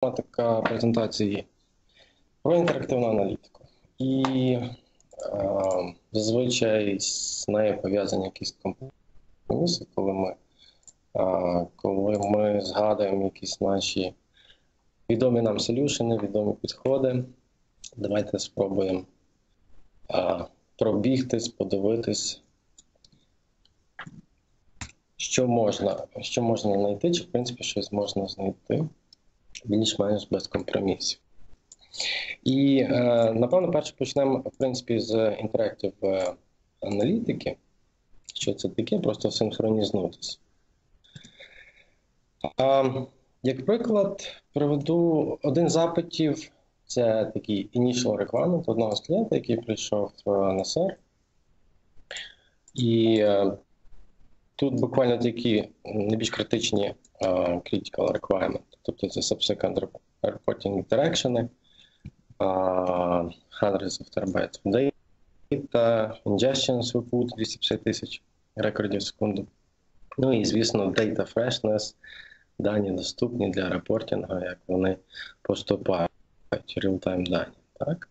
тематика презентації про інтерактивну аналітику. І е, зазвичай з нею пов'язані якісь компроміси, коли ми, е, коли ми згадуємо якісь наші відомі нам солюшени, відомі підходи. Давайте спробуємо е, пробігтись, подивитись, що можна, що можна знайти, чи в принципі щось можна знайти більш-менш без компромісів. І е, напевно, перше почнемо в принципі з Interactive аналітики. Що це таке? Просто синхронізнутися. Як приклад, приведу один з запитів. Це такий initial requirement одного з клієнта, який прийшов на сер. І е, тут буквально такі найбільш критичні critical requirement, тобто це subsequent reporting interaction, uh, hundreds of terabytes of data, ingestion throughput 250 тисяч рекордів в секунду. Ну і, звісно, data freshness, дані доступні для репортингу, як вони поступають, real-time дані. Так?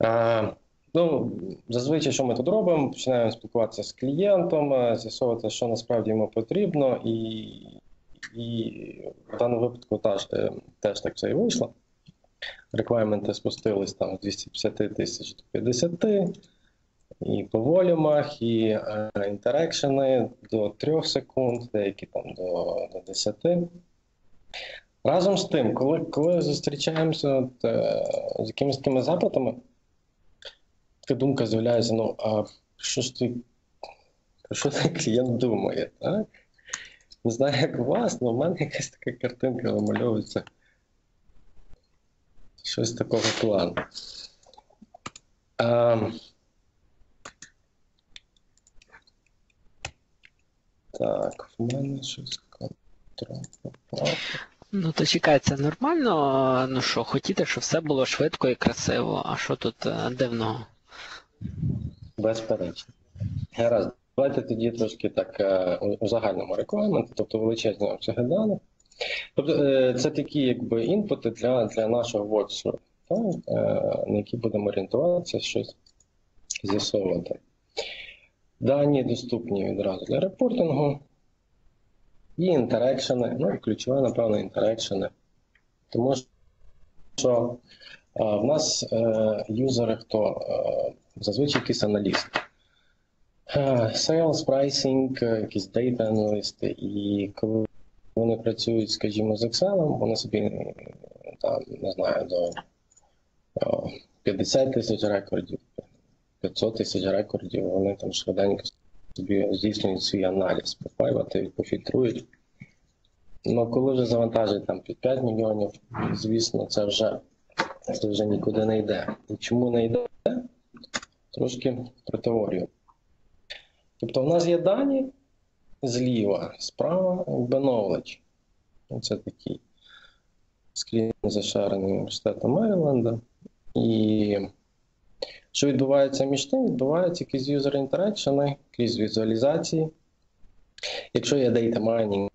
Uh, Ну, зазвичай, що ми тут робимо? Починаємо спілкуватися з клієнтом, е, з'ясовувати, що насправді йому потрібно, і і в даному випадку теж, е, теж так все і вийшло. Реквайменти спустились там з 250 тисяч до 50, і по волюмах, і е, інтерекшени до 3 секунд, деякі там до, до 10. Разом з тим, коли коли зустрічаємося от, е, з якимись такими запитами, така думка з'являється: ну, а що ж ти, що цей клієнт думає? так? Не знаю, як у вас, але в мене якась така картинка вимальовується. Щось такого плану. А, Так, в мене щось контроль. Ну, то чекай, це нормально. Ну що, хотіти, щоб все було швидко і красиво. А що тут е, дивного? Безперечно. Гаразд. Давайте тоді трошки так е, у загальному рекламенту, тобто величезні обсяги даних. Тобто е, це такі якби інпути для для нашого workflow, на які будемо орієнтуватися, щось з'ясовувати. Дані доступні відразу для репортингу. І інтерекшени, ну, ключове, напевно, інтерекшени. Тому що в нас е, юзери, хто е, зазвичай якийсь аналіст. Sales, pricing, якісь data аналісти, і коли вони працюють, скажімо, з Excel, вони собі там, не знаю, до 50 тисяч рекордів, 500 тисяч рекордів, вони там швиденько собі здійснюють свій аналіз, попайвати, пофільтрують. Ну, коли вже завантажить там під 5 мільйонів, звісно, це вже це вже нікуди не йде. І чому не йде? Трошки про теорію. Тобто, в нас є дані зліва, справа knowledge. Це такий скрін зашарений університетом Меріленда. І що відбувається між тим? Відбувається якісь user інтерекшени, якісь візуалізації. Якщо є data mining,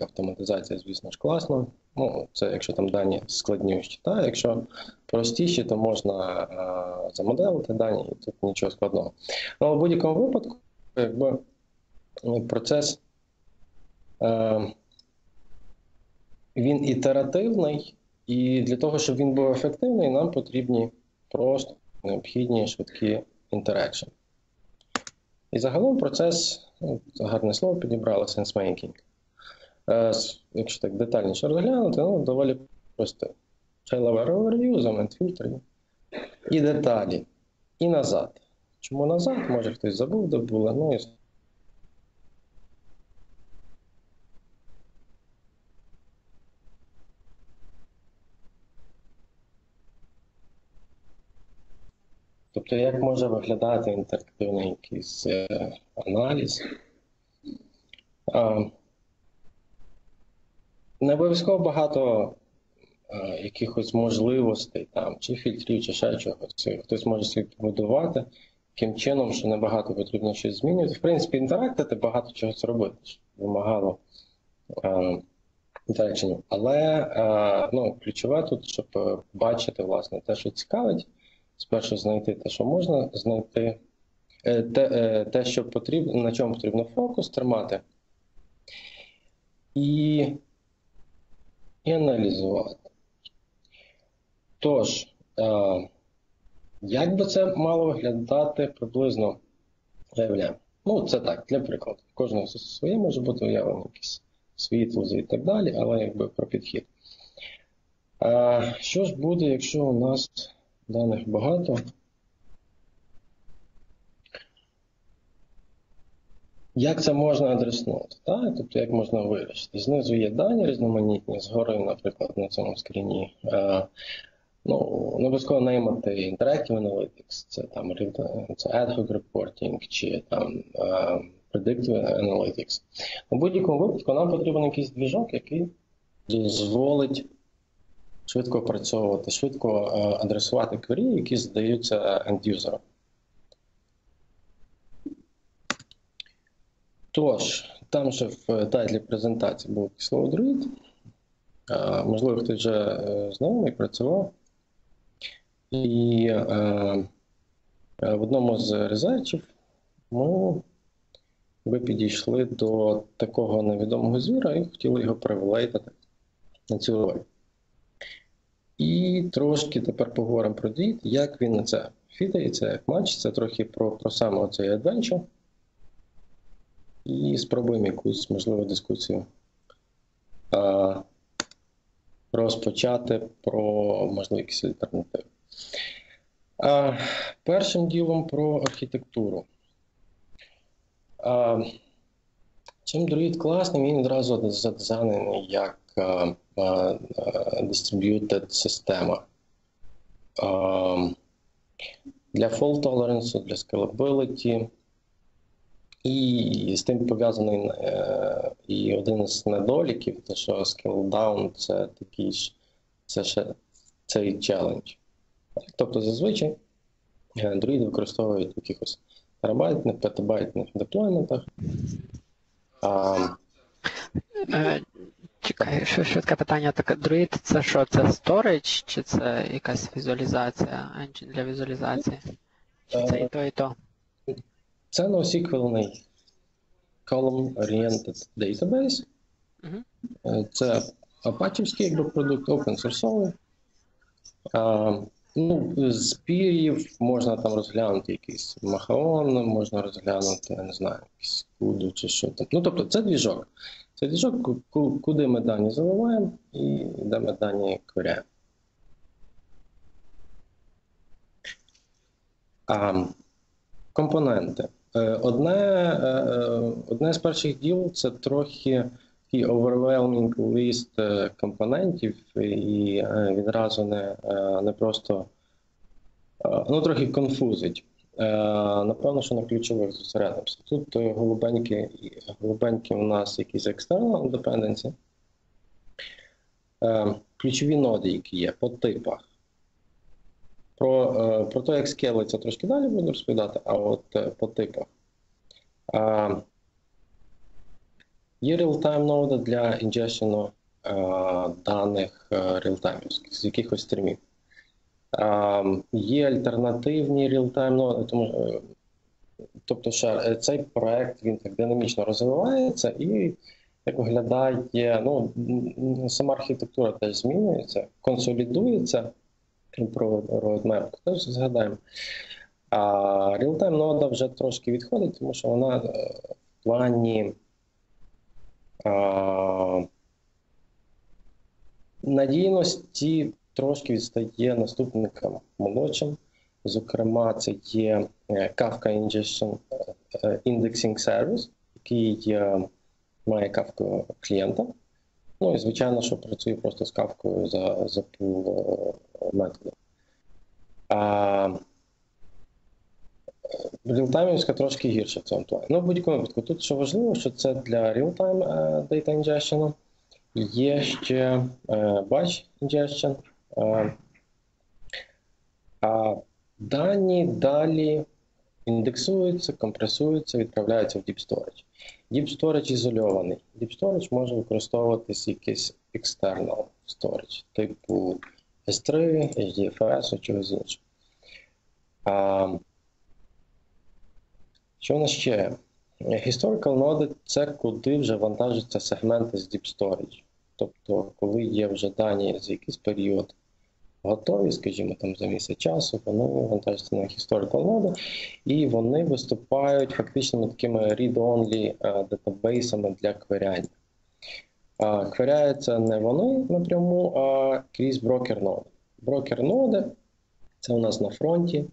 автоматизація, звісно ж, класно. Ну, Це якщо там дані складніші. Та? Якщо простіші, то можна а, замоделити дані, і тут нічого складного. Але в будь-якому випадку, якби процес а, він ітеративний, і для того, щоб він був ефективний, нам потрібні просто необхідні швидкі інтерекшн. І загалом процес, ну, гарне слово підібрали, сенсмейкінг. Якщо так детальніше розглянути, ну, доволі простий. High-level overview, замент фільтрів і деталі. І назад. Чому назад? Може хтось забув, де було, ну і Тобто, як може виглядати інтерактивний якийсь е, аналіз? А, не обов'язково багато е, якихось можливостей, там, чи фільтрів, чи ще чогось. Хтось може собі побудувати таким чином, що небагато потрібно щось змінювати. В принципі, інтерактити багато чогось робити, щоб вимагало інтерекшенів. Але е, ну, ключове тут, щоб е, бачити власне те, що цікавить, спершу знайти те, що можна знайти, е, те, е, те, що потрібно, на чому потрібно фокус тримати, і, і аналізувати. Тож, е, як би це мало виглядати приблизно заявляємо? Ну, це так, для прикладу. Кожного своє може бути уявлено якісь світло і так далі, але якби про підхід. А, Що ж буде, якщо у нас даних багато? Як це можна адреснути? Так? Тобто, як можна вирішити? Знизу є дані різноманітні, згори, наприклад, на цьому скріні. Ну, обов'язково наймати Interactive Analytics, це там це ad hoc reporting чи там uh, Predictive Analytics. У будь-якому випадку нам потрібен якийсь двіжок, який дозволить швидко опрацьовувати, швидко uh, адресувати квері, які здаються ендюзерам. Тож, там ще в тайтлі презентації був слово Druid. Uh, можливо, хтось вже знайомий працював. І е, е, в одному з резерчів ми ви підійшли до такого невідомого звіра і хотіли його привелейтити на цю роль. І трошки тепер поговоримо про дід, як він на це фітається, як мачиться, трохи про про саме цей адвенчер. І спробуємо якусь можливу дискусію а, розпочати про можливі якісь альтернативи. А, Першим ділом про архітектуру. А, Чим Druid класний, він одразу задизайнений як а, а, distributed система. А, для fault tolerance, для scalability. І з тим пов'язаний е, і один з недоліків, те, що scale down це такий ж це ще цей челендж. Тобто зазвичай Android використовують в якихось терабайтних, петабайтних деплойментах. А... Е, чекай, що швидке питання. Так, Druid це що? Це storage, чи це якась візуалізація, engine для візуалізації? Чи це і то, і то? Це NoSQL column oriented database. Uh-huh. Це апачівський якби продукт, open source. Ну, з пір'їв можна там розглянути якийсь махаон, можна розглянути, я не знаю, якийсь куду чи що там. Ну, тобто, це двіжок. Це двіжок, куди ми дані заливаємо і де ми дані кверяємо. А, Компоненти. Е, одне, е, е, Одне з перших діл це трохи такий overwhelming лист е, компонентів, і е, відразу не не просто ну, трохи конфузить. Напевно, що на ключових зосередимося. Тут е, голубенькі, голубенькі у нас якісь external dependency. Ключові ноди, які є по типах. Про про те, як скелиться, трошки далі буду розповідати, а от по типах. Є реалтайм нода для інжешену даних реалтаймівських з якихось стрімів. Є альтернативні реалтайм ноди, тому е, тобто е, цей проект він так динамічно розвивається і як виглядає, ну сама архітектура теж змінюється, консолідується про roadmap, теж згадаємо. А реалтайм нода вже трошки відходить, тому що вона е, в плані Надійності трошки відстає наступникам молодшим. Зокрема, це є е, Kafka Ingestion е, Indexing Service, який е, має Kafka клієнта. Ну і звичайно, що працює просто з кавкою за за пул методу. Реалтаймівська трошки гірше в цьому плані. Ну, в будь-якому випадку, тут що важливо, що це для real-time е, data ingestion. Є ще е, batch ingestion. Е, а дані далі індексуються, компресуються, відправляються в Deep Storage. Deep Storage ізольований. Deep Storage може використовуватись якийсь external storage, типу S3, HDFS, чогось іншого. Що в нас ще? Historical ноди це куди вже вантажаться сегменти з Deep Storage. Тобто, коли є вже дані за якийсь період готові, скажімо, там за місяць часу, вони вантажаться на historical ноди, і вони виступають фактично такими read-only е, датабейсами для кверяння. Кверяються не вони напряму, а крізь брокер-ноди. Брокер-ноди це у нас на фронті.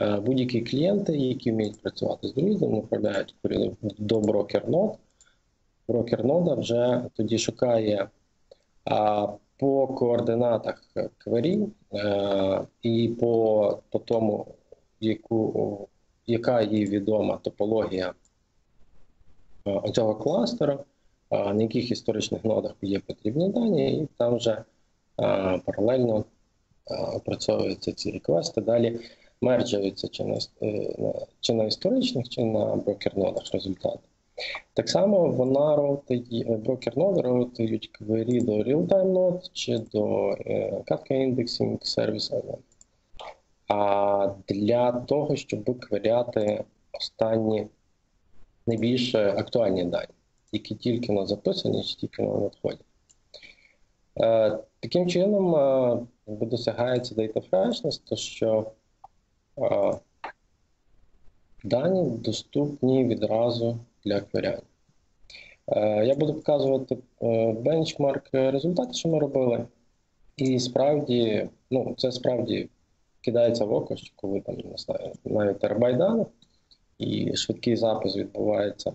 Е, будь-які клієнти, які вміють працювати з друїдом, направляють до брокер-нод. Брокер-нода вже тоді шукає а, по координатах квері е, і по по тому, яку, яка їй відома топологія е, цього кластера, е, на яких історичних нодах є потрібні дані, і там вже е, паралельно опрацьовуються ці реквести. Далі мерджуються чи на, е, чи на історичних, чи на брокер-нодах результати. Так само вона роутить, брокер-ноди роутують квері до real-time нод чи до е, Kafka Indexing сервісу. А для того, щоб кверяти останні найбільш актуальні дані, які тільки на записані, чи тільки на надходять. Е, таким чином досягається data freshness, то що Дані доступні відразу для кверяння. Е, я буду показувати е, бенчмарк результатів, що ми робили. І справді, ну, це справді кидається в око, що коли там навіть терабайт даних і швидкий запис відбувається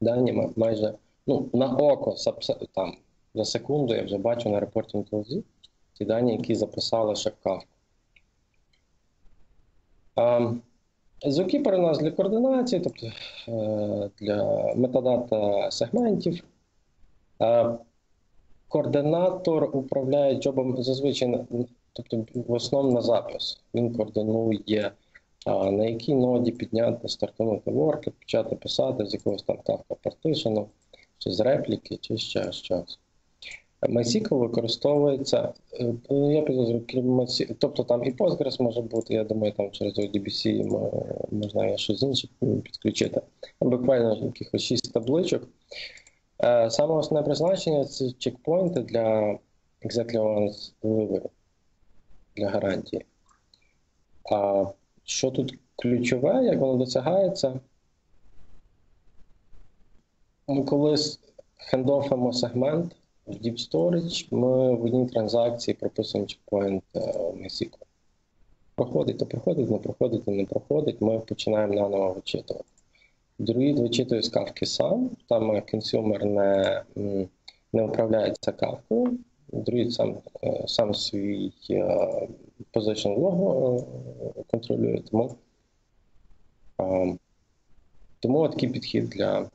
дані майже ну, на око там, за секунду я вже бачу на reporting ті дані, які записали в Кавку. Zookeeper у нас для координації, тобто е, для метадата сегментів. Координатор управляє джобом зазвичай, тобто в основному на запис. Він координує, на якій ноді підняти, стартанути ворки, почати писати з якогось там кавка партишену, чи з репліки, чи ще щось. MySQL використовується, е, я підозрюю, крім тобто там і Postgres може бути, я думаю, там через ODBC можна щось інше підключити. Буквально якихось 6 табличок. Е, саме основне призначення це чекпоінти для Exactly Once Delivery, для гарантії. А що тут ключове, як воно досягається? Ми коли хендофимо сегмент в Deep Storage ми в одній транзакції прописуємо чекпоінт е, MySQL. Проходить, то проходить, не проходить, то не проходить, ми починаємо наново вичитувати. Друїд вичитує з кавки сам, там консюмер не не управляється кавкою, друїд сам е, сам свій е, position log контролює. Тому тому такий підхід для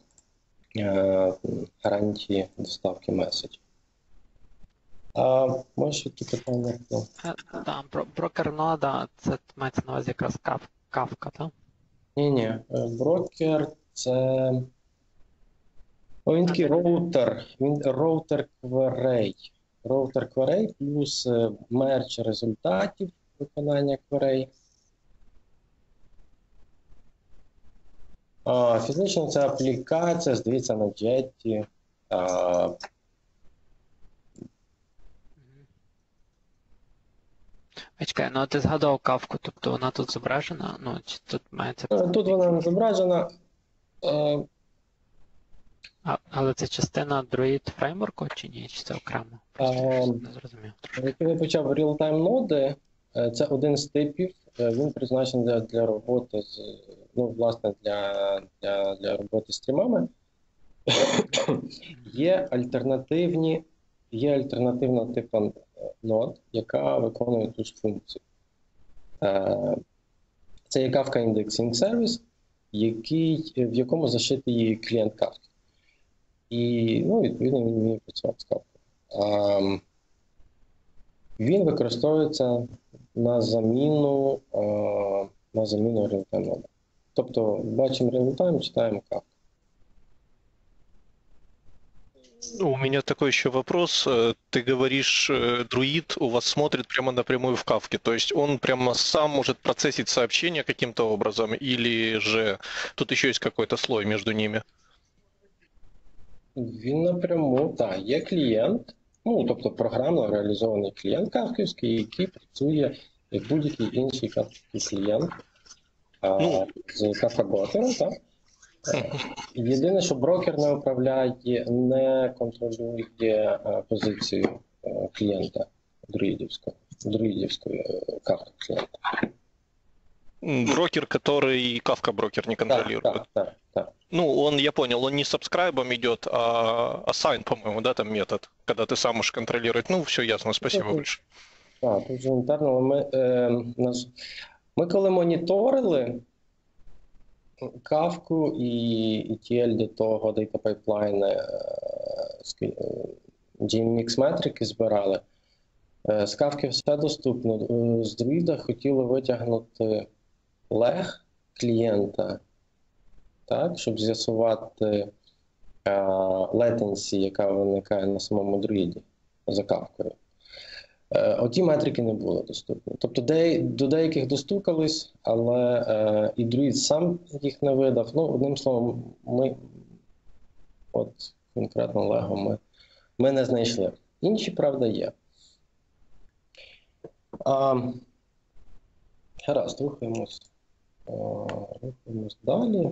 гарантії доставки меседж. А може які питання? Так, про брокер-нода, це мається на увазі якраз кавка, так? Ні, ні. Е, брокер це. О, він такий роутер. Він роутер кверей. Роутер кверей плюс е, merge результатів виконання кверей. Фізично це аплікація, здається, на джеті. Чекай, ну ти згадував кавку, тобто вона тут зображена? Ну, чи тут мається. Е, тут вона не зображена. Е, а, але це частина Druid фреймворку чи ні? Чи це окремо? Просто а, не зрозумів. Коли я почав real-time ноди, е, це один з типів. Він призначений для для роботи з ну, власне, для, для, для роботи з стрімами. Є альтернативні, є альтернативна типу нод, яка виконує ту ж функцію. Е, це є Kafka Indexing Service, який, в якому зашитий клієнт Kafka. І, ну, відповідно, він вміє працювати з Kafka. Він використовується на заміну на заміну real-time нода. Тобто бачимо реал-тайм, читаємо Kafka. У меня такой еще вопрос. Э, Ты говоришь, э, друид у вас смотрит прямо напрямую в кавке, то есть он прямо сам может процессить сообщения каким-то образом, или же тут еще есть какой-то слой между ними? Він напряму, так, є клієнт, ну, тобто програмно реалізований клієнт кавківський, який працює як будь-який інший кавківський клієнт а, Ну. з кафеботером, так? Е, Єдине, що брокер не управляє, не контролює е, позицію е, клієнта друїдівського, друїдівської е, кавки клієнта. М, Брокер, который Kafka брокер не Так, контролирует. так, так, так. Ну, он, я понял, он не сабскрайбом идет, а assign, по-моему, да, там метод, когда ты сам можешь контролировать. Ну, все ясно, спасибо Мгм. большое. Так, тут же інтерно, але ми, е, наш, ми коли моніторили кавку і ETL до того Data Pipeline, е, скі- е, GMX метрики збирали, е, з кавки все доступно. Е, З друїда хотіли витягнути лег клієнта, так, щоб з'ясувати е, яка виникає на самому друїді за кавкою. Е, Оті метрики не були доступні. Тобто де, до деяких достукались, але е, і друїд сам їх не видав. Ну, одним словом, ми от конкретно Лего ми, ми не знайшли. Інші, правда, є. А, гаразд, рухаємось, рухаємось далі.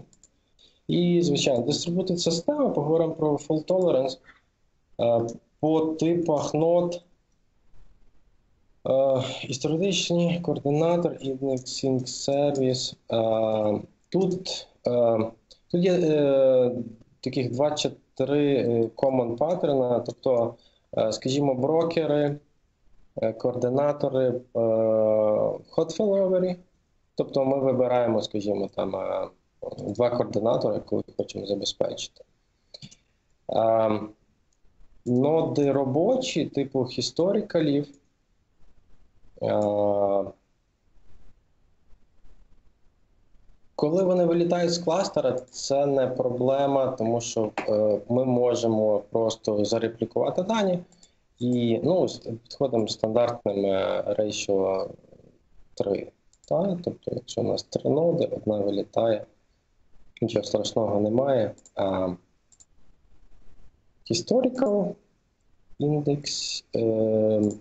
І, звичайно, дистрибутив система, поговоримо про fault tolerance. Е, По типах нод. Е, Історичні координатор, service. Е, Тут, е, тут є е, таких 2-3 е, common паттерна, тобто, скажімо, брокери, координатори hot failover. Тобто ми вибираємо, скажімо, там два координатори, коли хочемо забезпечити. Ноди робочі, типу історикалів. Е, Коли вони вилітають з кластера, це не проблема, тому що е, ми можемо просто зареплікувати дані і ну, підходимо стандартним ratio 3. Так? Тобто, якщо у нас три ноди, одна вилітає, нічого страшного немає. А, historical index, е,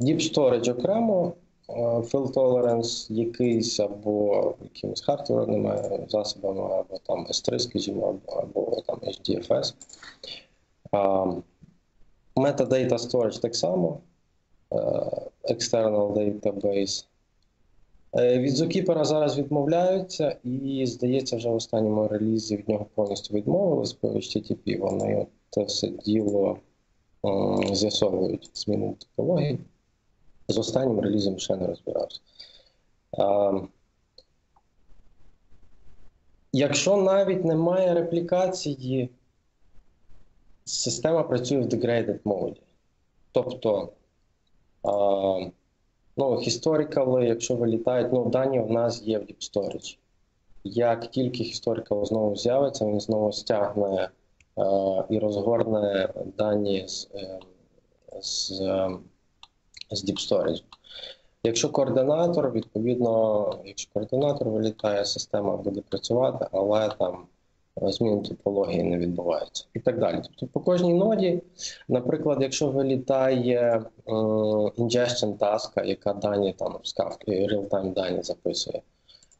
Deep Storage окремо, е, Fill Tolerance якийсь або якимось хардверними засобами, або там S3, скажімо, або, або там HDFS. Metadata Storage так само, е, External Database. Е, Від Zookeeper зараз відмовляються, і, здається, вже в останньому релізі від нього повністю відмовились по HTTP. Вони це все діло з'ясовують зміну топології. З останнім релізом ще не розбирався. А, якщо навіть немає реплікації, система працює в degraded моді. Тобто, а, ну, historical, якщо вилітають, ну, дані у нас є в Deep Storage. Як тільки historical знову з'явиться, він знову стягне е, і розгорне дані з, е, з, е, з Deep Storage. Якщо координатор, відповідно, якщо координатор вилітає, система буде працювати, але там зміни топології не відбуваються і так далі. Тобто по кожній ноді, наприклад, якщо вилітає е, ingestion таска, яка дані там з кавки, real-time дані записує,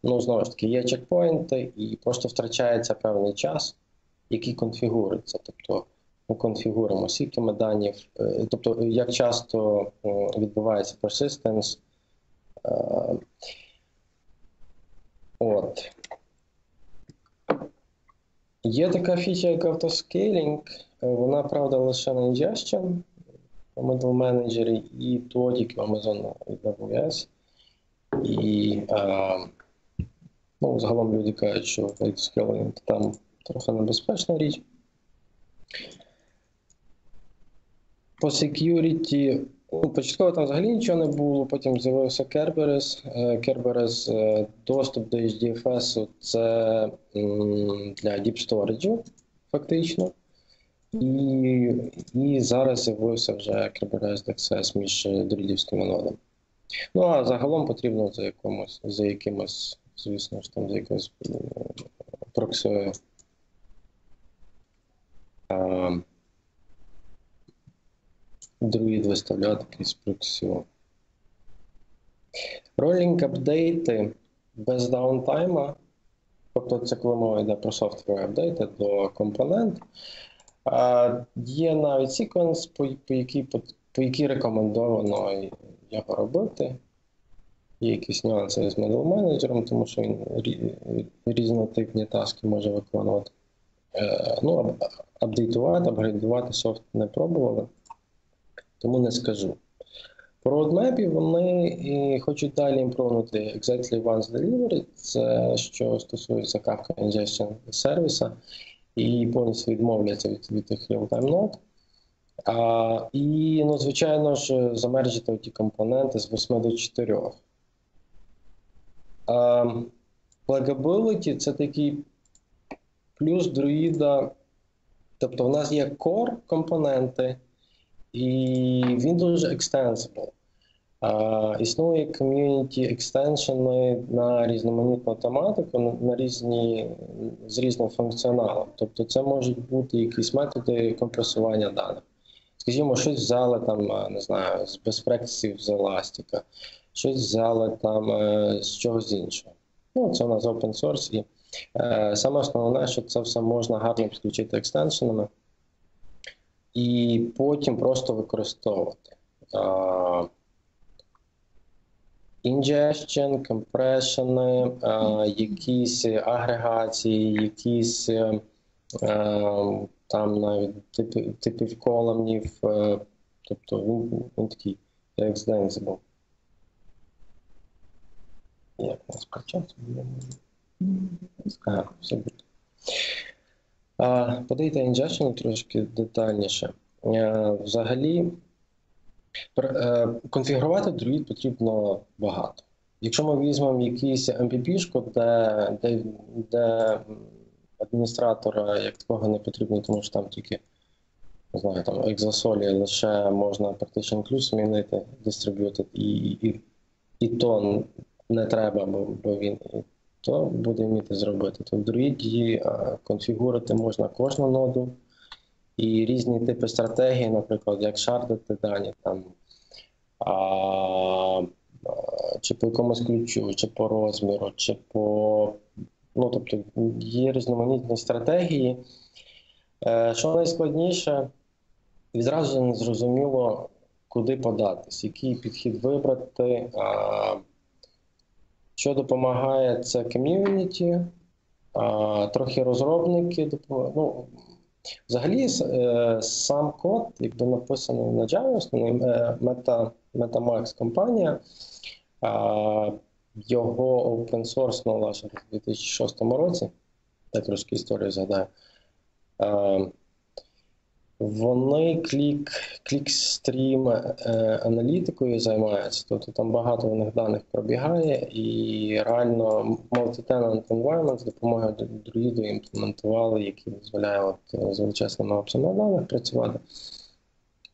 ну знову ж таки є чекпоінти і просто втрачається певний час, який конфігурується. Тобто конфігуруємо, скільки ми дані, е, тобто як часто е, відбувається persistence. Е, От. Є така фіча, як автоскейлінг. Вона, правда, лише на ingestion Middle Manager і то тільки Amazon AWS. І е, ну, загалом люди кажуть, що автоскейлінг там трохи небезпечна річ. По security Ну, Початково там взагалі нічого не було, потім з'явився Kerberos. Е, Kerberos, е, доступ до HDFS це для Deep Storage, фактично. І, і зараз з'явився вже Kerberos Access між е, нодами. Ну а загалом потрібно за якомусь, за якимось, звісно ж, там за м, проксою. е, Друїд виставляти крізь проксію. Ролінг апдейти без даунтайма, тобто це коли мова йде про software апдейти до компонент. Є навіть sequence, по, по, якій, по, по якій рекомендовано його робити. Є якісь нюанси з middle менеджером, тому що він різнотипні таски може виконувати. Е, ну, апдейтувати, апгрейдувати софт не пробували, тому не скажу. По roadmap вони і хочуть далі імпровнути Exactly Once Delivery, це що стосується Kafka Ingestion сервіса, і повністю відмовляться від, від тих real-time нод. А, і, ну, звичайно ж, замержити ті компоненти з 8 до 4. А, Flaggability – це такий плюс друїда. Тобто, в нас є core компоненти, і він дуже. А, існує ком'юніті екстеншени на різноманітну тематику, на різні з різним функціоналом. Тобто, це можуть бути якісь методи компресування даних. Скажімо, щось взяли там, е, не знаю, з безфрексів з еластика, щось взяли там е, з чогось іншого. Ну, це у нас open source, і е, саме основне, що це все можна гарно підключити екстеншенами і потім просто використовувати. А, Ingestion, компрешени, якісь агрегації, якісь е, там навіть типи, типів колонів, е, тобто він, він такий extensible. Як нас почати? А, все буде. По Data Ingestion трошки детальніше. Е, Взагалі, е, конфігурувати Druid потрібно багато. Якщо ми візьмемо якийсь MPP-шку, де, де, де адміністратора як такого не потрібно, тому що там тільки не знаю, там екзосолі лише можна partition ключ змінити, distributed, і, і, і то не треба, бо, бо він і то буде вміти зробити. То в е, конфігурити можна кожну ноду і різні типи стратегії, наприклад, як шардити дані там. А, чи по якомусь ключу, чи по розміру, чи по. Ну, тобто є різноманітні стратегії. Е, Що найскладніше, відразу не зрозуміло, куди податись, який підхід вибрати. Що допомагає, це ком'юніті, трохи розробники. Ну, Взагалі, е, сам код, якби написаний на Java, основний е, Meta, MetaMax компанія, його open source лише в 2006 році, так трошки історію згадаю. Вони клік, клікстрім е, аналітикою займаються, тобто там багато у них даних пробігає, і реально multi-tenant environment з допомогою друїду імплементували, який дозволяє от, е, з величезними обсягами даних працювати.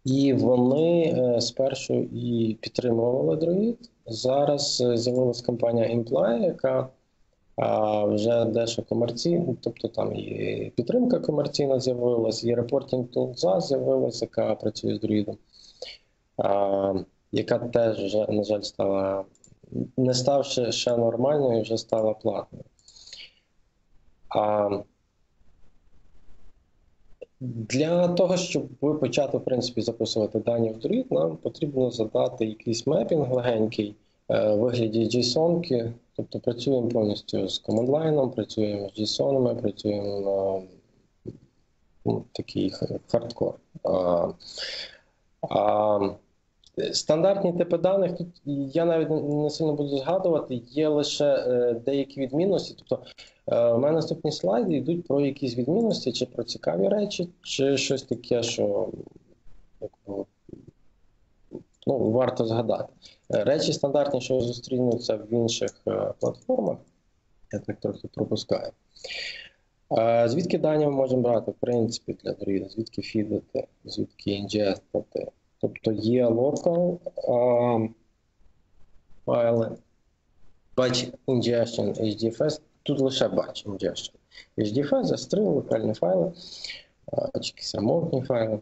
І вони е, спершу і підтримували друїд. Зараз е, з'явилася компанія Imply, яка а, вже дещо комерційна, тобто там і підтримка комерційна з'явилася, і репортінг тулза з'явилася, яка працює з друїдом, яка теж вже, на жаль, стала не ставши ще нормальною, вже стала платною. А, для того, щоб ви почати, в принципі, записувати дані в Druid, нам потрібно задати якийсь мепінг легенький е, вигляді JSON, тобто працюємо повністю з командлайном, працюємо з JSON, працюємо на ну, такий хардкор. А, а, Стандартні типи даних тут я навіть не- сильно буду згадувати, є лише е, деякі відмінності. Тобто Е, У мене наступні слайди йдуть про якісь відмінності, чи про цікаві речі, чи щось таке, що якби, Ну, варто згадати. Е, Речі стандартні, що зустрінуться в інших е, платформах, я так трохи пропускаю. Е, Звідки дані ми можемо брати, в принципі, для Druid? Звідки фідити, звідки інжестити? Тобто є local файли, batch ingestion, HDFS, тут лише batch ingestion. HDFS, застріл, локальні файли, чи якісь ремонтні файли.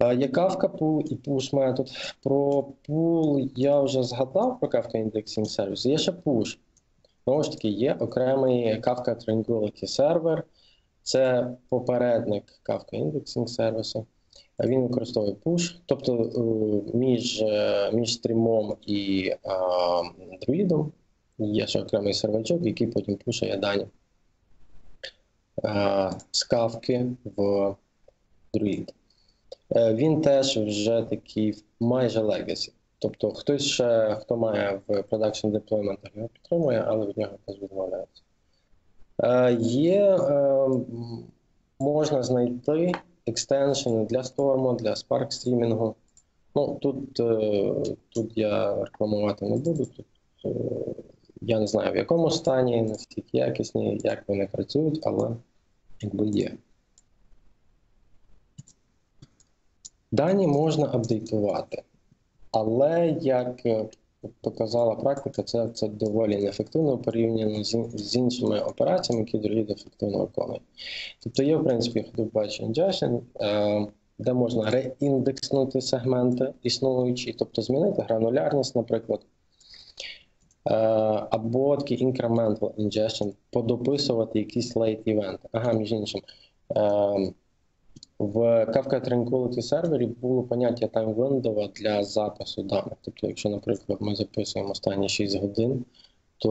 Є Kafka Pool і push метод. Про pool я вже згадав про Kafka Indexing Service. Є ще push. Знову ж таки, є окремий Kafka Tranquility Server. Це попередник Kafka Indexing сервісу. Він використовує push, тобто е, між, е, між стрімом і е, друїдом є ще окремий сервачок, який потім пушає дані з кавки в друїд. Е, Він теж вже такий майже legacy. Тобто хтось ще, хто має в production deployment, його підтримує, але від нього теж відмовляється. Е, Є, е, можна знайти екстеншени для Storm, для Spark стрімінгу. Ну, тут, тут я рекламувати не буду. Тут, я не знаю в якому стані, наскільки якісні, як вони працюють, але якби є. Дані можна апдейтувати, але як е, показала практика, це, це доволі неефективно порівняно з, з іншими операціями, які Druid ефективно виконує. Тобто є, в принципі, Hadoop Batch е, де можна реіндекснути сегменти існуючі, тобто змінити гранулярність, наприклад. Е, або такий incremental ingestion, подописувати якісь late event. Ага, між іншим. Е, в Kafka Tranquility сервері було поняття window для запису даних. Тобто, якщо, наприклад, ми записуємо останні 6 годин, то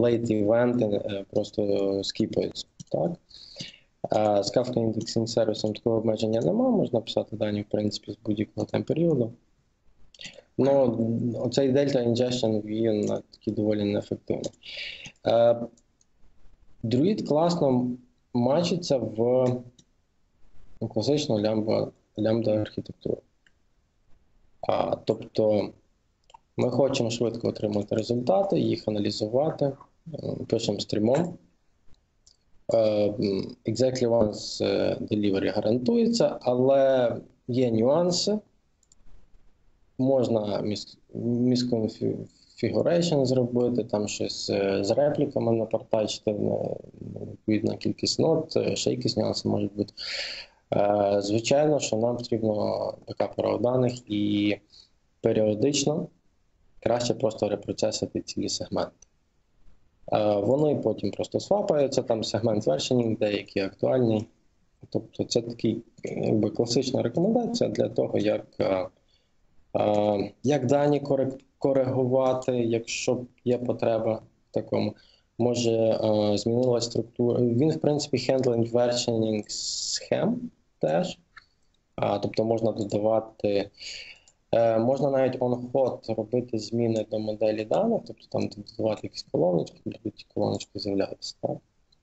late івенти е, просто скіпаються. Так? З Kafka Indexing сервісом такого обмеження немає, можна писати дані, в принципі, з будь-якого тайм-періоду. Ну, оцей Delta Ingestion він е, такий доволі неефективний. Е, Druid класно мачиться в класичну лямбда, архітектуру. А, тобто ми хочемо швидко отримати результати, їх аналізувати, пишемо стрімом. Е, Exactly once е, delivery гарантується, але є нюанси. Можна міс- misconfiguration зробити, там щось е, з репліками напортачити, відповідна кількість нот, ще якісь нюанси можуть бути. Е, Звичайно, що нам потрібно така бекап даних і періодично краще просто репроцесити цілі сегменти. Е, Вони потім просто свапаються, там сегмент вершенінг деякий актуальний. Тобто це такий якби, класична рекомендація для того, як, е, як дані коригувати, якщо є потреба в такому. Може, змінилася структура. Він, в принципі, хендлинг вершенінг схем теж. А, тобто можна додавати, е, можна навіть on-hot робити зміни до моделі даних, тобто там додавати якісь колоночки, будуть колоночки з'являтися, так?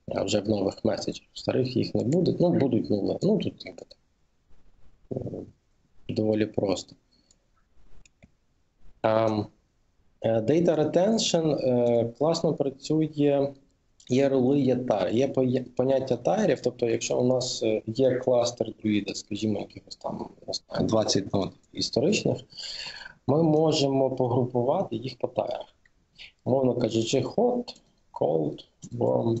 А вже в нових меседжах. Старих їх не буде. Ну, будуть нули. Ну, тут якби так. е, доволі просто. Е, Data retention е, класно працює. Є роли, є тари. Є поняття тайрів, тобто, якщо у нас е, є кластер друїда, скажімо, якихось там 20 нод історичних, ми можемо погрупувати їх по тайрах. Мовно кажучи, hot, cold, warm,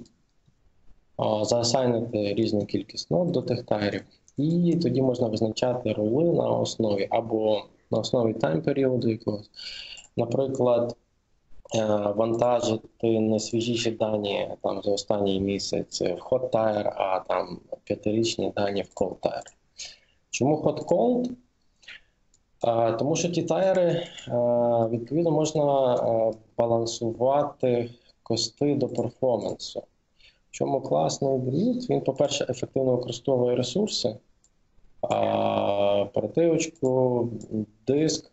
а, заасайнити різну кількість нод до тих тайрів, і тоді можна визначати роли на основі або на основі тайм-періоду якогось. Наприклад, вантажити найсвіжіші дані там за останній місяць в hot tire, а там п'ятирічні дані в cold tire. Чому hot cold? Е, Тому що ті тайри е, відповідно можна е, балансувати кости до перформансу. В чому класний дріт? Він, по-перше, ефективно використовує ресурси, а, оперативочку, диск.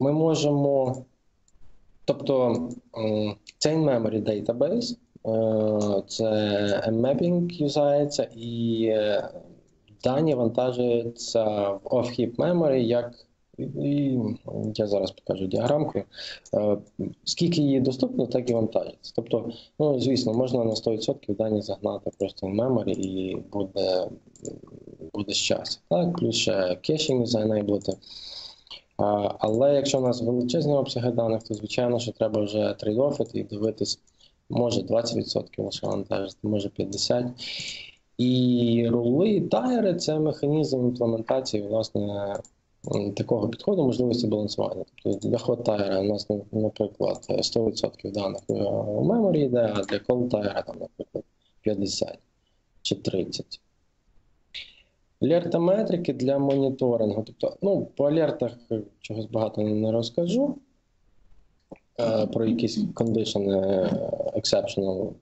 Ми можемо, тобто Chain Memory Database, е, це mapping юзається, і е, дані вантажуються в off-heap memory, як і я зараз покажу діаграмкою. Е, Скільки її доступно, так і вантажиться. Тобто, ну звісно, можна на 100% дані загнати просто в memory і буде, буде щастя. Так, плюс ще кешінг заенейблити. Але якщо у нас величезні обсяги даних, то звичайно, що треба вже трейдофити і дивитись, може 20% лише вантажити, може 50%. І рули, і тайри це механізм імплементації власне такого підходу можливості балансування. Тобто для ход тайра у нас, наприклад, 100% даних е, у меморі йде, а для кол тайра, там, наприклад, 50 чи 30. Алерта метрики для моніторингу. Тобто, ну, по алертах е, чогось багато не розкажу. Е, Про якісь е, exceptional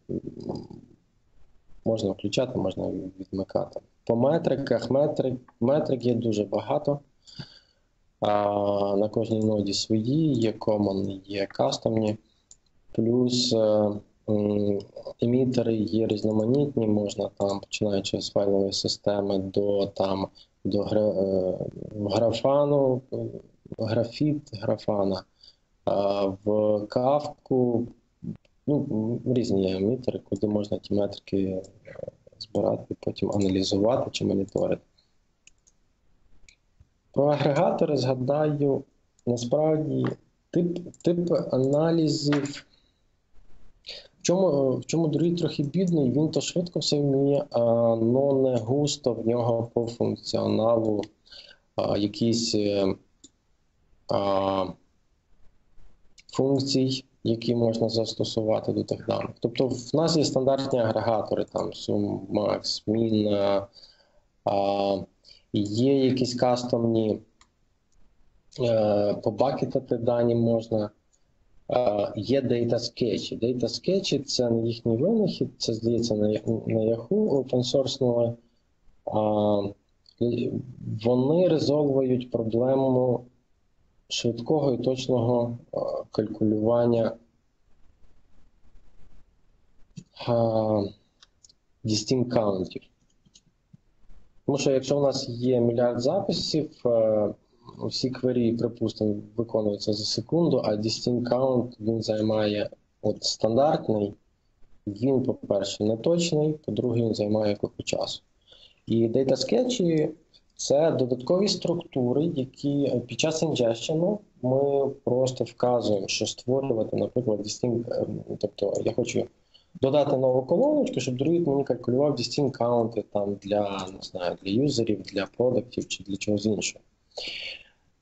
можна включати, можна відмикати. По метриках метрик, метрик є дуже багато. А, на кожній ноді свої, є common, є кастомні. Плюс е, емітери є різноманітні, можна там, починаючи з файлової системи до там до е, графану, графіт графана, в кавку ну, різні є емітери, куди можна ті метрики е, збирати, потім аналізувати чи моніторити. Про агрегатори згадаю, насправді тип, тип аналізів. Чому, в чому другий трохи бідний, він то швидко все вміє, а но не густо в нього по функціоналу а, якісь е, а, функцій, які можна застосувати до тих даних. Тобто в нас є стандартні агрегатори, там sum, max, min, а, а, є якісь кастомні е, побакетати дані можна. Е, Є Data Sketch. Data Sketch – це не їхній винахід, це здається на, Yahoo і Вони резолвують проблему швидкого і точного е, калькулювання distinct countів. Тому що якщо у нас є мільярд записів, е, всі квері, припустимо, виконуються за секунду, а distinct count він займає от стандартний, він, по-перше, не точний, по-друге, він займає купу часу. І data sketch це додаткові структури, які під час інжещену ми просто вказуємо, що створювати, наприклад, distinct, е, тобто я хочу додати нову колоночку, щоб другий мені калькулював distinct там для не знаю, для юзерів, для продуктів чи для чогось іншого.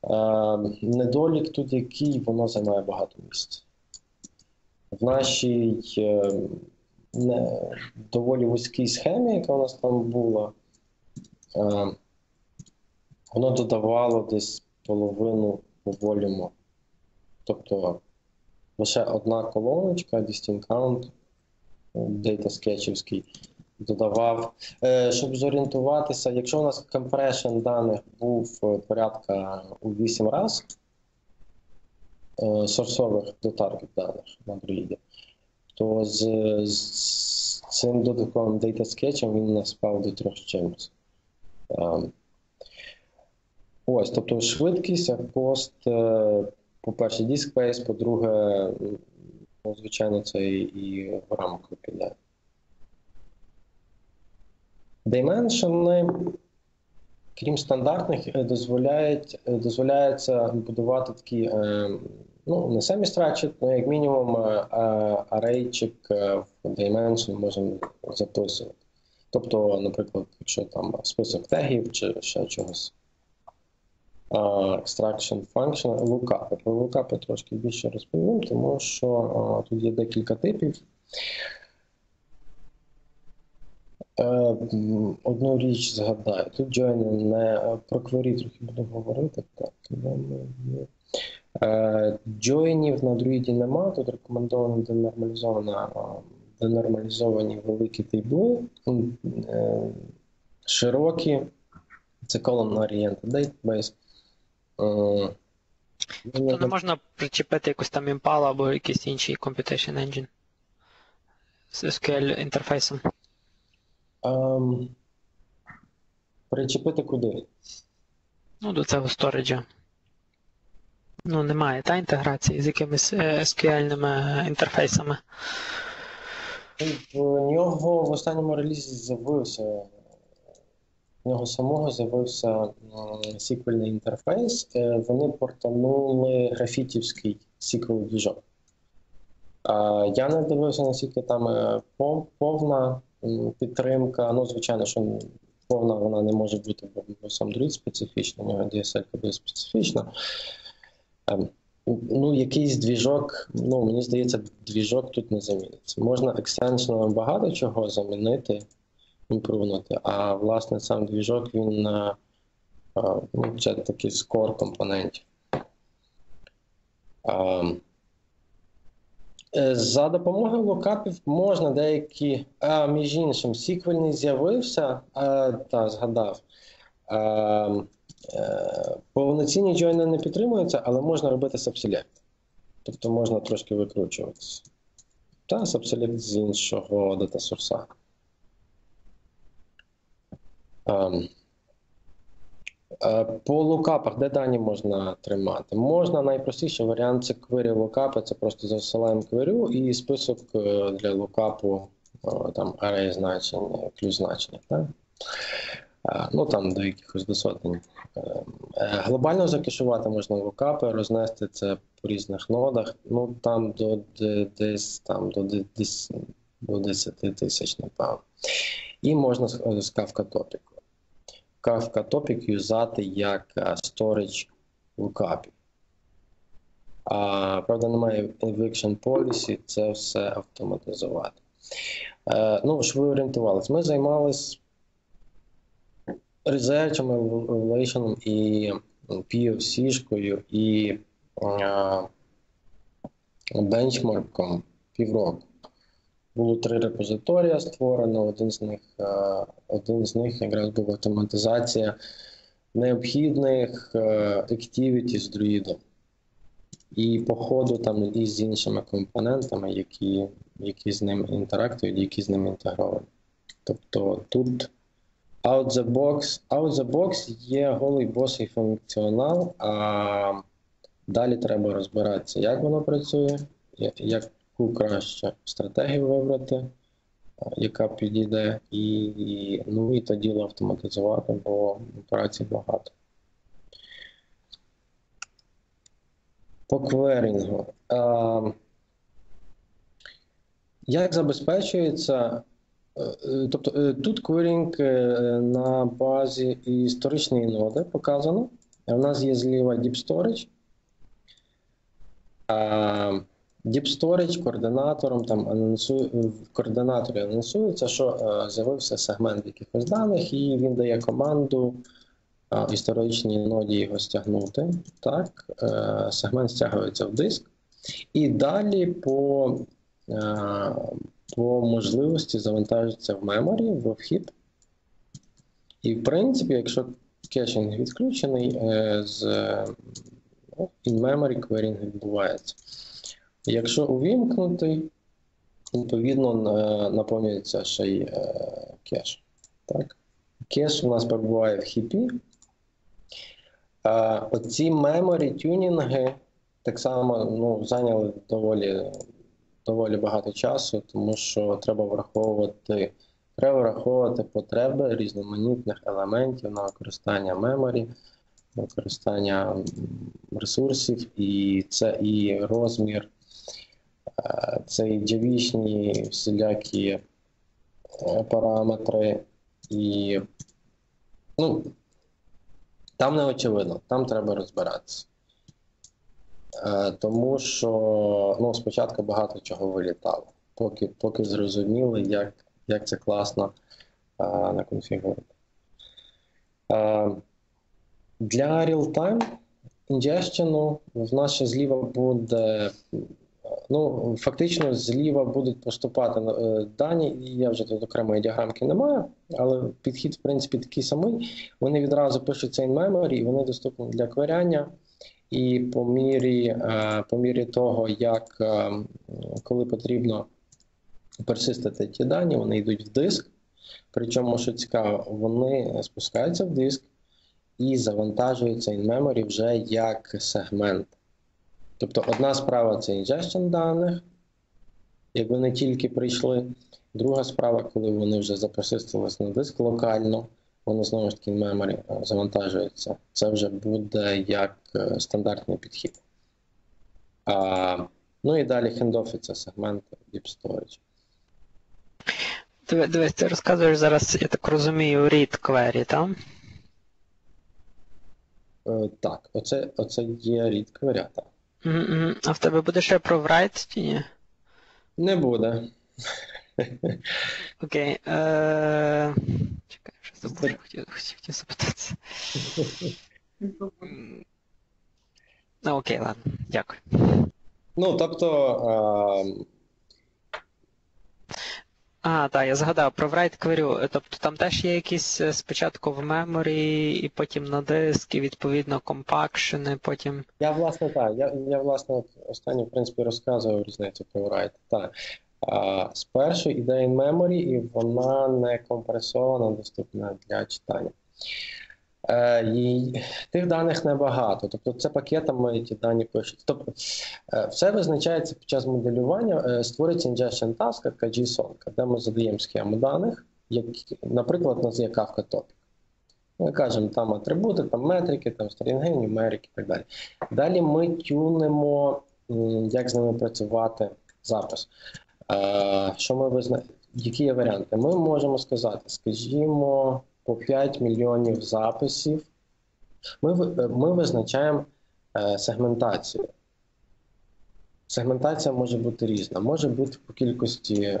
Е, недолік тут який воно займає багато місця. В нашій е, не, доволі вузькій схемі, яка у нас там була, е, воно додавало десь половину по волюму. Тобто лише одна колоночка, distinct count, Data скетчівський додавав. Е, Щоб зорієнтуватися, якщо у нас компрешн даних був е, порядка у 8 разів е, сорсових до таргет даних на Android, то з, з цим додатковим Sketch він нас спав до трьох чимось. Ось, тобто швидкість, пост, по-перше, space, по-друге, ну, звичайно, це і в рамку піде. Dimension, крім стандартних, е, дозволяють, е, дозволяється будувати такі, е, ну, не самі страчі, але як мінімум арейчик в Dimension можемо записувати. Тобто, наприклад, якщо там список тегів чи ще чогось. Uh, extraction function, lookup. Про lookup трошки більше розповім, тому що тут є декілька типів. Uh, одну річ згадаю. Тут join не про квері трохи буду говорити. Так, Джойнів на друїді нема, тут рекомендовано денормалізована, денормалізовані великі тейбли, широкі, це column oriented database. Тобто не можна причепити якусь там Impala або якийсь інший Computation Engine з SQL інтерфейсом? Ем, причепити куди? Ну, до цього сториджа. Ну, немає та інтеграції з якимись е, SQL-ними інтерфейсами. В нього в останньому релізі з'явився. В нього самого з'явився сіквельний інтерфейс. Е, Вони портанули графітівський сіквел двіжок. Я не дивився, наскільки там е, повна підтримка. Ну, звичайно, що повна вона не може бути, бо сам Druid специфічний, у нього DSL буде специфічна. Ем, Ну, якийсь двіжок, ну мені здається, двіжок тут не заміниться. Можна екстеншеном багато чого замінити, імпрувнути, а власне сам двіжок він е, ну, це такий скор компонентів. Ем, За допомогою лукапів можна деякі, а, між іншим, сіквельний з'явився, а, та, згадав. Ем, Е, Повноцінні джойни не підтримуються, але можна робити сабселект. Тобто можна трошки викручуватися. Та сабселект з іншого датасорса. Ем, е, По лукапах, де дані можна тримати? Можна найпростіший варіант це query лукапи, це просто засилаємо query і список е, для лукапу е, там array значень, ключ значення. Е, Ну там до якихось до сотень. Е, е, Глобально закешувати можна лукапи, рознести це по різних нодах. Ну там до десь там до десь до 10 тисяч, напевно. І можна з Kafka Topic. Kafka Topic юзати як е, storage лукапів. А, правда, немає eviction policy, це все автоматизувати. Е, ну, ж ви орієнтувалися. Ми займалися резерчем, evaluation і POC-шкою і а, бенчмарком півроку. Було три репозиторія створено, один з них, один з них якраз був автоматизація необхідних activity з друїдом. І по ходу там і з іншими компонентами, які, які з ним інтерактують, які з ним інтегровані. Тобто тут Out the box, out the box є голий босий функціонал, а далі треба розбиратися, як воно працює, я- яку краще стратегію вибрати, яка підійде, і, ну, і тоді автоматизувати, бо операцій багато. По кверінгу. Як забезпечується е, Тобто е, тут кверінг е, на базі історичної ноди показано. У нас є зліва Deep Storage. Deep Storage координатором там анонсує, координаторі анонсується, що е, з'явився сегмент якихось даних, і він дає команду е, історичній ноді його стягнути. Так, е, сегмент стягується в диск. І далі по по можливості завантажиться в меморі, в вхід. І, в принципі, якщо кешинг відключений, з ну, in-memory querying відбувається. Якщо увімкнутий, відповідно наповнюється ще й е, кеш. Так? Кеш у нас перебуває в хіпі. Е, Оці меморі тюнінги так само ну, зайняли доволі доволі багато часу, тому що треба враховувати, треба враховувати потреби різноманітних елементів на використання меморі, використання ресурсів, і це і розмір, це і джавічні всілякі е, параметри, і ну, там не очевидно, там треба розбиратися. Е, Тому що ну, спочатку багато чого вилітало, поки, поки зрозуміли, як, як це класно е, наконфігурувати. Е, Для real-time ingestion в нас ще зліва буде. Ну, фактично, зліва будуть поступати е, дані, я вже тут окремої діаграмки немає, але підхід, в принципі, такий самий. Вони відразу пишуться in memory, і вони доступні для кверяння. І по мірі, е, по мірі того, як е, коли потрібно персистити ті дані, вони йдуть в диск. Причому, що цікаво, вони спускаються в диск і завантажуються in memory вже як сегмент. Тобто одна справа це ingestion даних, як вони тільки прийшли. Друга справа, коли вони вже заперсистились на диск локально, вони знову ж таки in memory е, завантажуються. Це вже буде як е, стандартний підхід. А, ну і далі хендофи це сегмент Deep Storage. Дивись, ти розказуєш зараз, я так розумію, read query, так? Е, так, оце, оце є рід А в тебе буде ще про врайт чи ні? Не буде. Окей. Е... Чекай, що забув, хотів, хотів, хотів запитатися. Ну, окей, ладно, дякую. Ну, тобто, е, А, так, я згадав про write query. Тобто там теж є якісь е, спочатку в memory, і потім на диск, і відповідно компакшени, потім. Я власне так. Я, я власне останнє в принципі розказував різницю про write. Так. А, спершу in memory, і вона не компресована, доступна для читання. Е, тих даних небагато. Тобто це пакетами ті дані пишуть. Тобто е, все визначається під час моделювання. Е, створюється ingestion task, така JSON, де ми задаємо схему даних, які, наприклад, у нас є Kafka Topic. Ми кажемо там атрибути, там метрики, там сторінги, нумерики і так далі. Далі ми тюнемо, як з ними працювати запис. Що ми визна... Які є варіанти? Ми можемо сказати, скажімо, по 5 мільйонів записів. Ми, ми визначаємо е, сегментацію. Сегментація може бути різна. Може бути по кількості е,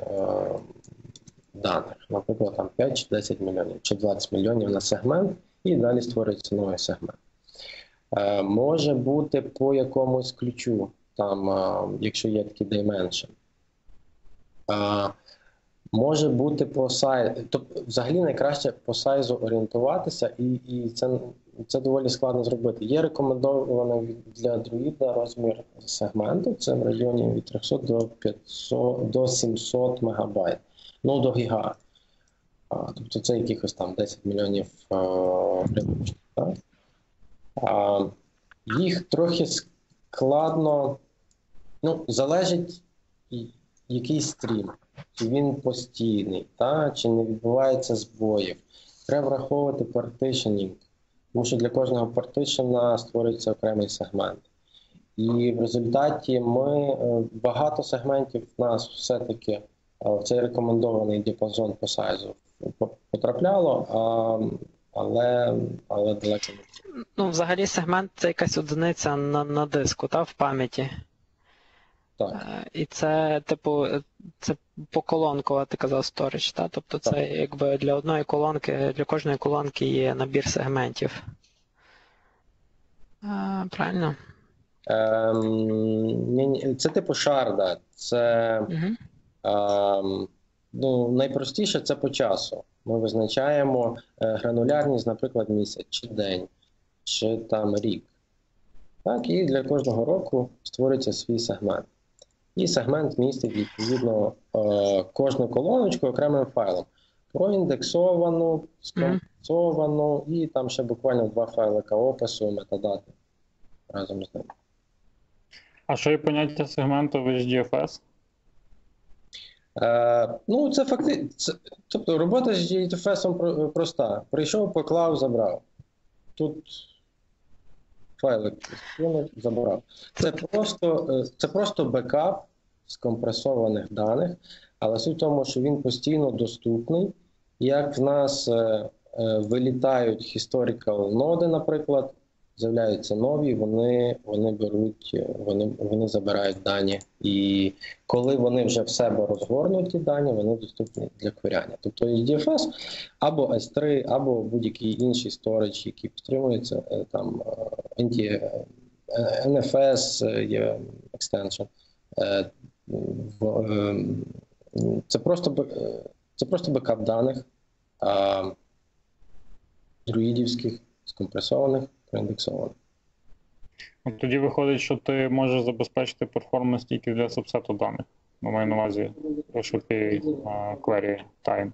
даних, наприклад, там 5 чи 10 мільйонів, чи 20 мільйонів на сегмент, і далі створюється новий сегмент. Е, може бути по якомусь ключу, там, е, якщо є такий dimension. Е, може бути по сайзу, тобто взагалі найкраще по сайзу орієнтуватися, і, і це, це доволі складно зробити. Є рекомендований для друїда розмір сегменту, це в районі від 300 до 500 до 700 мегабайт, ну до гіга. Тобто це якихось там 10 мільйонів гривень. Їх трохи складно, ну, залежить який стрім, чи він постійний, та, чи не відбувається збоїв. Треба враховувати партишенінг, тому що для кожного партишена створюється окремий сегмент. І в результаті ми е, багато сегментів в нас все-таки е, в цей рекомендований діапазон по сайзу потрапляло, а, але, але далеко не. Ну, взагалі сегмент це якась одиниця на, на диску, та, в пам'яті. Так. Е, І це, типу, е, це поколонкова, ти казав, сторіч, та? Тобто це Так. якби для одної колонки, для кожної колонки є набір сегментів. Е, Правильно? Ем, це типу шарда. Це Угу. ем, ну, найпростіше це по часу. Ми визначаємо гранулярність, наприклад, місяць чи день, чи там рік. Так, і для кожного року створюється свій сегмент. І сегмент містить відповідно е, кожну колоночку окремим файлом. Проіндексовану, скомпресовану, і там ще буквально два файлика опису, метадати разом з ним. А що є поняття сегменту в HDFS? Е, ну, це факти... це, тобто робота з про- проста. Прийшов, поклав, забрав. Тут файлик скинув, забрав. Це просто, е, це просто бекап скомпресованих даних, але суть в тому, що він постійно доступний. Як в нас е, е, вилітають historical ноди, наприклад, з'являються нові, вони, вони беруть, е, вони, вони забирають дані. І коли вони вже в себе розгорнуті дані, вони доступні для квиряння. Тобто EDFS або S3, або будь-який інший storage, який підтримується, е, там е, NFS є extension. Е, в, е, Це просто, це просто бекап даних друїдівських, скомпресованих, проіндексованих. Тоді виходить, що ти можеш забезпечити перформанс тільки для субсету даних. Ну, маю на увазі а, query time.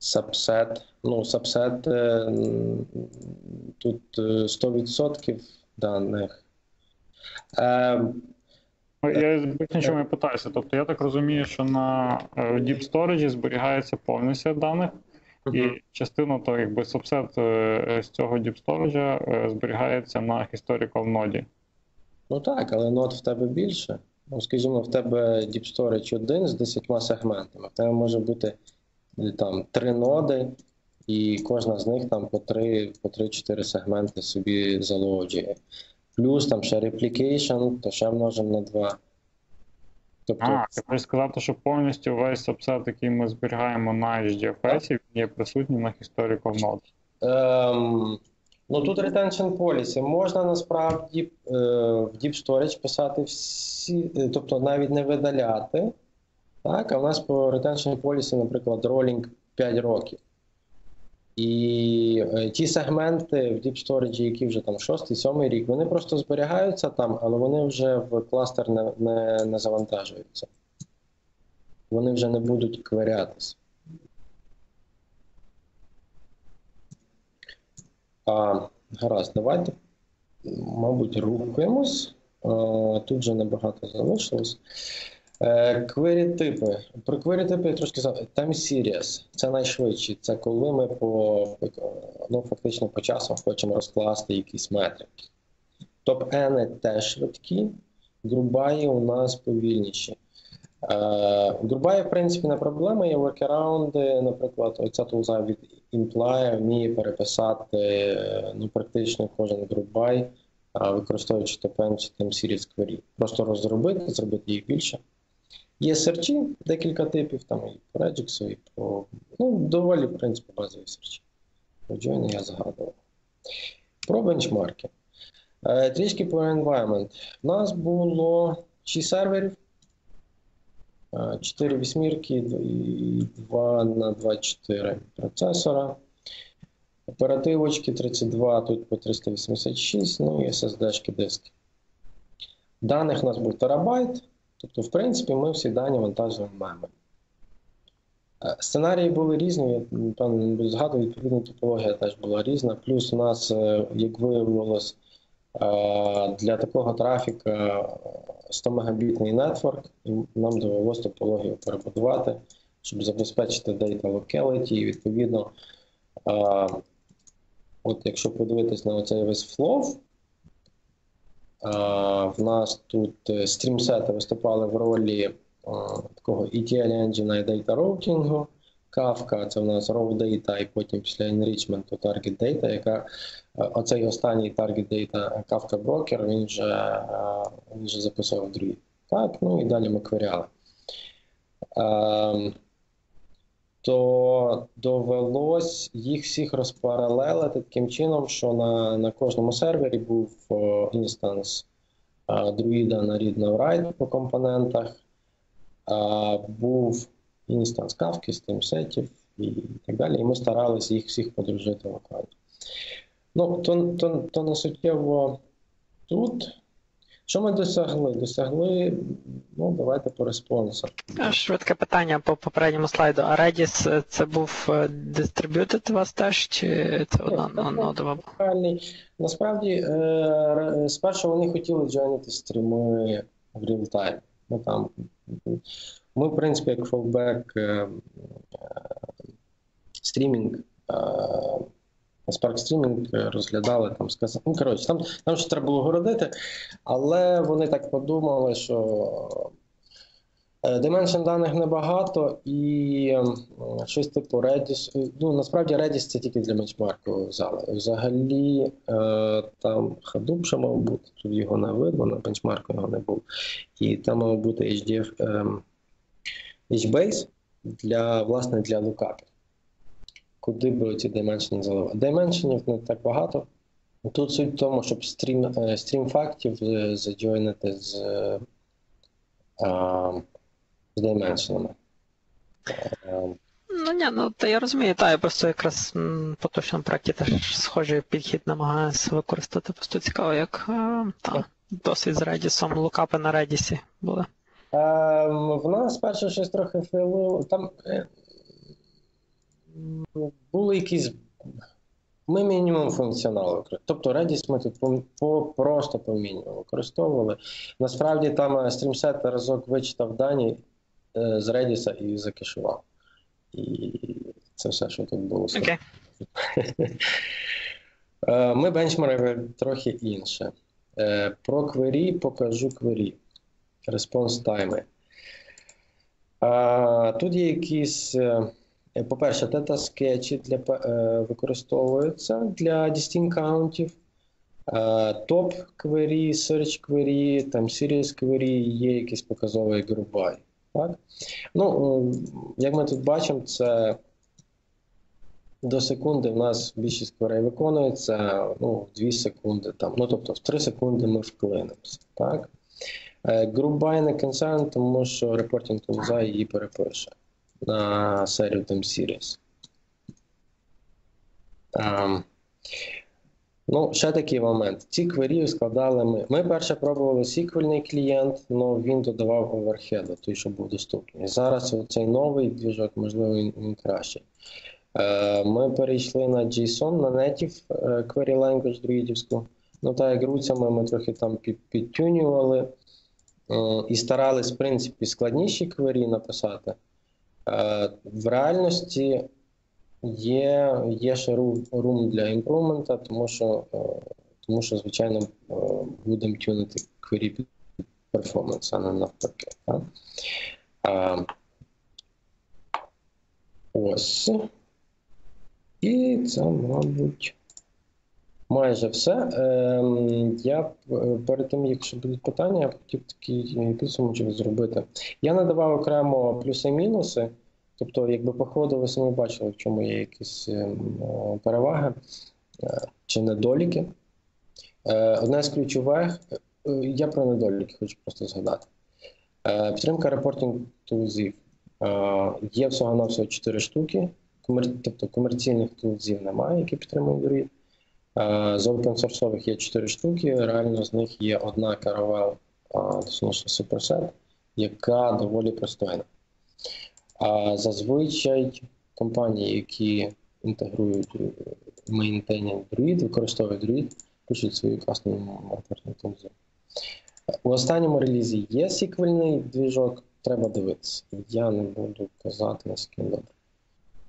Subset. Ну, subset е, тут е, 100% даних. Е, Ну, Я звичайно чому я питаюся. Тобто я так розумію, що на е, Deep Storage зберігається повний даних, і частину, то якби субсет е, з цього Deep е, зберігається на historical ноді. Ну так, але нот в тебе більше. Ну, скажімо, в тебе Deep Storage один з 10 сегментами. В тебе може бути е, там три ноди, і кожна з них там по 3 по 3-4 сегменти собі залоджує. Плюс там ще replication, то ще множимо на 2. Тобто, А, ти сказати, що повністю весь субсет, який ми зберігаємо на HDFS, він є присутній на historical node. Ем, ну тут retention policy. Можна насправді е, в Deep Storage писати всі, е, тобто навіть не видаляти. Так, а в нас по retention policy, наприклад, rolling 5 років. І е, ті сегменти в Deep Storage, які вже там 6-7 рік, вони просто зберігаються там, але вони вже в кластер не, не, не завантажуються. Вони вже не будуть кверятися. А, гаразд, давайте, мабуть, рухаємось. Тут вже небагато залишилось. Е, Query типи. Про query типи я трошки сказав. Time series. Це найшвидші. Це коли ми по, ну, фактично по часу хочемо розкласти якісь метрики. Топ-N теж швидкі, грубаї у нас повільніші. Е, Грубаї, в принципі, не проблема. Є воркараунди, наприклад, оця тулза від Imply вміє переписати е, ну, практично кожен грубай, використовуючи TPN чи Time Series query. Просто розробити, зробити їх більше. Є серчі, декілька типів, там і по Regix, і по ну, доволі, в принципі, базові серчі. Про Join я згадував. Про бенчмарки. Е, Трішки про environment. У нас було 6 серверів. 4 вісьмірки і 2 на 24 процесора. Оперативочки 32, тут по 386, ну і SSD-шки диски. Даних у нас був терабайт, тобто, в принципі, ми всі дані вантажуємо в. Е, Сценарії були різні, я буду згадувати, відповідно, топологія теж була різна. Плюс у нас, е, як виявилось, е, для такого трафіка 100 мегабітний нетворк, і нам довелося топологію перебудувати, щоб забезпечити data locality. І відповідно, от якщо подивитись на оцей весь а, в нас тут е, стрімсети виступали в ролі такого ETL engine і data routing. Kafka, це в нас raw data, і потім після enrichment target data, яка е, оцей останній target data Kafka Broker, він вже, е, він вже записав другий. Так, ну і далі ми кверяли. То довелось їх всіх розпаралелити таким чином, що на, на кожному сервері був інстанс е, друїда на на write по компонентах, е, був інстанс кавки, сетів і так далі. І ми старалися їх всіх подружити локально. Ну, то, то, то не суттєво тут. Що ми досягли? Досягли, ну, давайте по респонсах. Е, Швидке питання по попередньому слайду. А Redis е, це був е, distributed у вас теж, чи це одна нодова? Насправді, е, спершу вони хотіли джойнити стріми в реалтаймі. Ну, там, ми, в принципі, як фолбек стрімінг, е, Spark Streaming е, розглядали там, сказали. Ну, коротше, там, там ще треба було городити, але вони так подумали, що е, Dimension даних небагато і ем, щось типу Redis. Ну, насправді Redis це тільки для бенчмарку взяли. Взагалі е, там Hadoop ще мав бути, тут його не видно, на бенчмарку його не було. І там мав бути HDF, ем, HBase для, власне, для лукапів. Куди би ці dimension заливати? Dimensionів не так багато. Тут суть в тому, щоб стрім, е, стрім фактів е, з, е, а, з. Е, Ну ні, ну та я розумію, та я просто якраз м, по точному проєкті теж схожий підхід намагаюся використати. Просто цікаво, як е, та, досвід з Redis, лукапи на Redis були. Ем, в нас перше щось трохи фейлило. Там е, були якісь. Ми мінімум функціоналу. використовували. Тобто Redis ми тут по, просто по мінімуму використовували. Насправді там е, стрімсет разок вичитав дані е, з Redis і закешував. І це все, що тут було. Окей. Е, Ми бенчмарили трохи інше. Про query покажу query. Response тайми. Тут є якісь, по-перше, theta скетчі для, е, використовуються для distinct каунтів. Top query, search query, time series query, є якийсь показовий group by. Так? Ну, е, як ми тут бачимо, це до секунди в нас більшість кверей виконується, ну, 2 секунди там. Ну, тобто в 3 секунди ми вклинимося. Так? Е, by не concern, тому що Reporting Tools її перепише на серію там Series. Ем, ну, ще такий момент. Ці квері складали ми. Ми перше пробували сіквельний клієнт, але він додавав оверхеду, той, що був доступний. Зараз цей новий двіжок, можливо, він, він кращий. Е, Ми перейшли на JSON, на native е, query language друїдівську. Ну, так як руцями ми трохи там підтюнювали е, і старались, в принципі, складніші квері написати. Е, В реальності є, є ще ру- room для імпрумента, тому що, е, тому що звичайно, е, будемо тюнити під перформанс, а не навпаки. Ось. І це, мабуть, майже все. Ем, я е, перед тим, якщо будуть питання, я хотів такий е, підсумочок зробити. Я надавав окремо плюси і мінуси. Тобто, якби по ходу ви самі бачили, в чому є якісь ем, переваги е, чи недоліки. Одне з ключових, я про недоліки хочу просто згадати. Підтримка репортинг тулзів. Є всього-навсього 4 штуки, тобто комерційних тулзів немає, які підтримують Druid. З опенсорсових є 4 штуки, реально з них є одна а, точніше Superset, яка доволі пристойна. А зазвичай компанії, які інтегрують е, мейнтейнінг Druid, використовують Druid, пишуть свої класні репортні тулзи. У останньому релізі є сіквельний двіжок, треба дивитися. Я не буду казати, наскільки добре.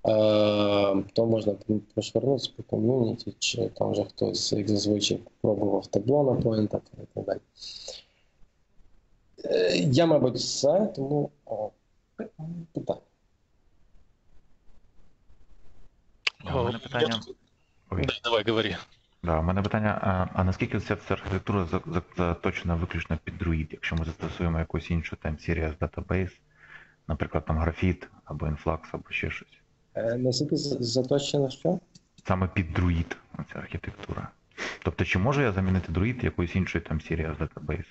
Е, то можна прошвернутися по ком'юніті, чи там вже хтось, як зазвичай, пробував табло на поінтах і так далі. Е, я, мабуть, все, тому о, питання. У мене питання. Ой, Да, давай, говори. да, у мене питання, а, а наскільки ця вся архітектура за- за- заточена виключно під Druid, якщо ми застосуємо якусь іншу там Serious Database, наприклад, там Graphit або Influx, або ще щось. Е, Наскільки заточено що? Саме під друїд ця архітектура. Тобто, чи можу я замінити друїд якоюсь іншою там Serious Database?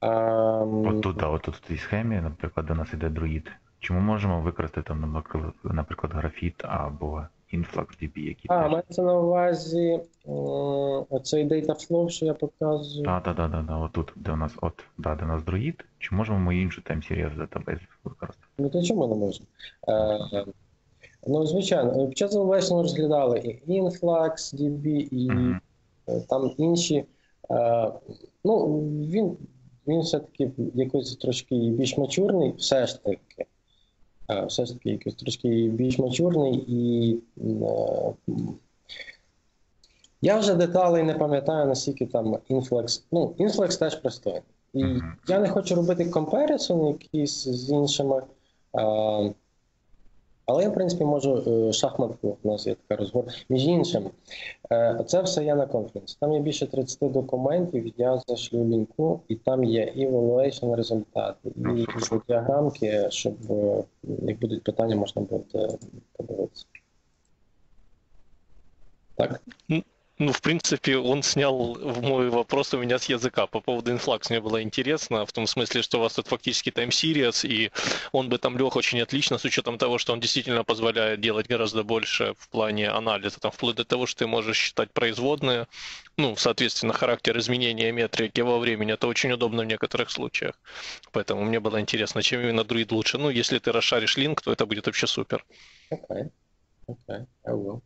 Um... От тут, да, от тут в цій схемі, наприклад, до нас іде друїд. Чи ми можемо використати там, наприклад, графіт або InfluxDB, які А, теж. мається на увазі м, оцей data flow, що я показую. Так, так, так, так, отут, де у нас, от, да, де у нас Druid, чи можемо ми іншу time series database використати? Ну то чому не можна? Е, ну, звичайно, під час Elevation ми розглядали і Influx, DB, і Мгм. е, там інші. Е, ну, він, він все-таки якось трошки більш мачурний, все ж таки. Е, все ж таки якийсь трошки більш мачурний і. Е, я вже деталей не пам'ятаю, наскільки там інфлекс. Ну, інфлекс теж пристойний. І Мгм. я не хочу робити комперисон якийсь з іншими. А, але я, в принципі, можу е, шахматку, у нас є така розгор. Між іншим, е, це все я на конференці. Там є більше 30 документів, я зашлю лінку, і там є і evaluation результати, і діаграмки, щоб е, як будуть питання, можна буде подивитися. Так? Ну, в принципе, он снял мой вопрос у меня с языка. По поводу Influx мне было интересно, в том смысле, что у вас тут фактически Time Series, и он бы там лег очень отлично, с учетом того, что он действительно позволяет делать гораздо больше в плане анализа, там, вплоть до того, что ты можешь считать производные, ну, соответственно, характер изменения метрики во времени. Это очень удобно в некоторых случаях. Поэтому мне было интересно, чем именно Druid лучше. Ну, если ты расшаришь линк, то это будет вообще супер. Okay. Okay, I will.